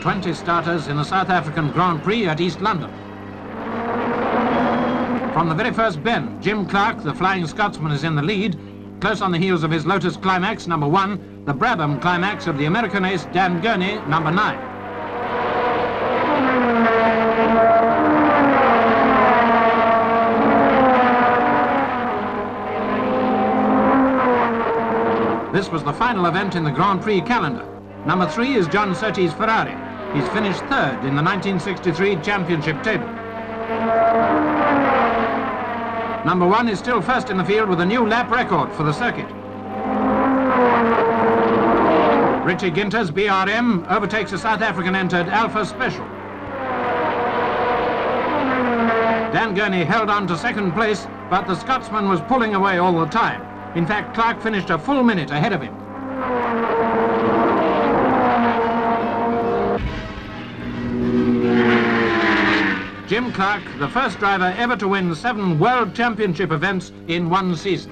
20 starters in the South African Grand Prix at East London. From the very first bend, Jim Clark, the Flying Scotsman, is in the lead, close on the heels of his Lotus Climax, number one, the Brabham Climax of the American ace Dan Gurney, number nine. This was the final event in the Grand Prix calendar. Number three is John Surtees Ferrari. He's finished third in the 1963 championship table. Number one is still first in the field with a new lap record for the circuit. Richie Ginther's BRM overtakes a South African entered Alfa Special. Dan Gurney held on to second place, but the Scotsman was pulling away all the time. In fact, Clark finished a full minute ahead of him. Jim Clark, the first driver ever to win seven World Championship events in one season.